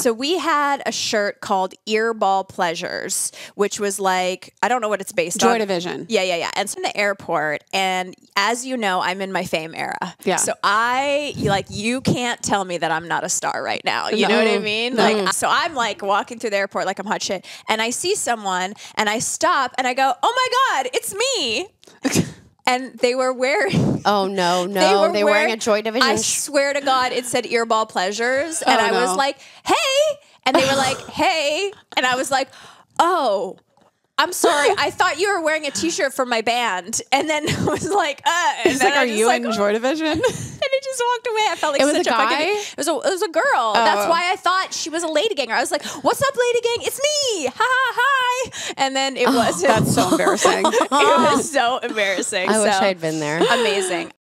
So we had a shirt called Earball Pleasures, which was like I don't know what it's based Joy on. Division. Yeah, yeah, yeah. And it's in the airport, and as you know, I'm in my fame era. Yeah. So I like you can't tell me that I'm not a star right now. You know what I No. mean? Like so I'm like walking through the airport like I'm hot shit, and I see someone, and I stop, and I go, "Oh my god, it's me!" and they were wearing. Oh no, no, they were wearing, a Joy Division. I swear to God, it said Earball Pleasures, and Oh, I was like, "Hey," and they were like, "Hey," and I was like, "Oh." I'm sorry. I thought you were wearing a T-shirt for my band, and then I was like, "Uh." And then like, are you like, in Joy Division? and it just walked away. I felt like It was such a fucking- guy? it was a it was a girl. That's Oh. why I thought she was a lady ganger. I was like, "What's up, lady gang? It's me! Ha ha hi!" And then it was That's so embarrassing. it was so embarrassing. I wish So, I'd been there. amazing.